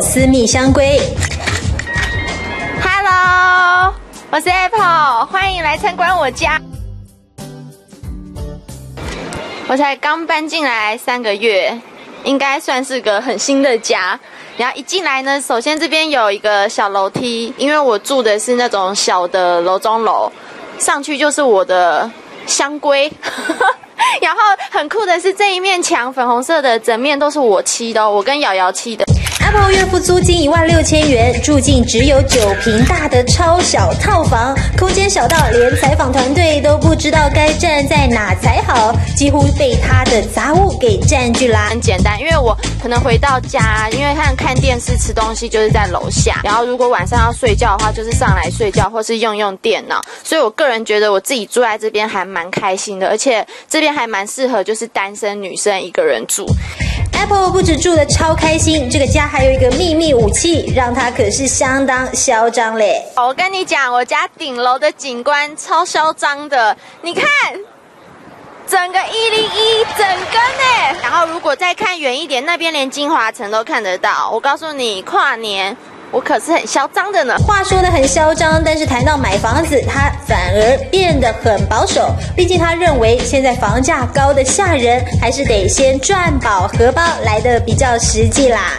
私密香龟。Hello，我是 Apple，欢迎来参观我家。我才刚搬进来三个月，应该算是个很新的家。然后一进来呢，首先这边有一个小楼梯，因为我住的是那种小的楼中楼，上去就是我的香龟。然后很酷的是，这一面墙粉红色的，整面都是我漆的，我跟瑶瑶漆的。Apple 月付租金一万六千元，住进只有九平大的超小套房，空间小到连采访团队都不知道该站在哪才好，几乎被他的杂物给占据啦。很简单，因为我可能回到家，因为看看电视、吃东西就是在楼下，然后如果晚上要睡觉的话，就是上来睡觉或是用用电脑。所以我个人觉得我自己住在这边还蛮开心的，而且这边还蛮适合就是单身女生一个人住。Apple 不止住的超开心，这个家还有一个秘密武器，让他可是相当嚣张嘞。我跟你讲，我家顶楼的景观超嚣张的，你看，整个一零一整根呢。然后如果再看远一点，那边连金华城都看得到。我告诉你，跨年。我可是很嚣张的呢。话说的很嚣张，但是谈到买房子，他反而变得很保守。毕竟他认为现在房价高的吓人，还是得先赚饱荷包来的比较实际啦。